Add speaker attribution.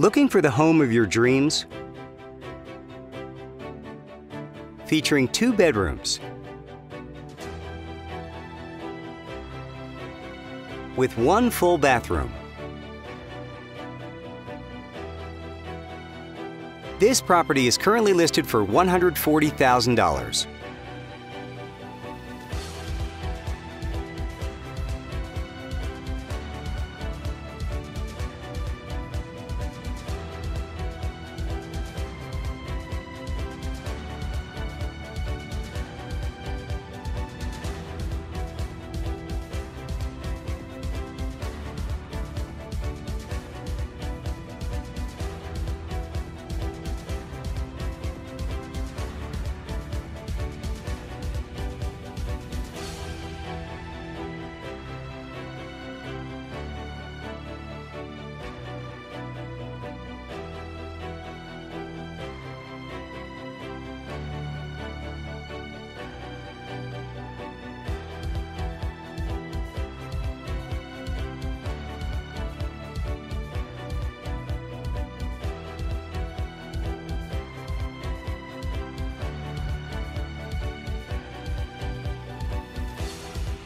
Speaker 1: Looking for the home of your dreams? Featuring two bedrooms with one full bathroom. This property is currently listed for $140,000.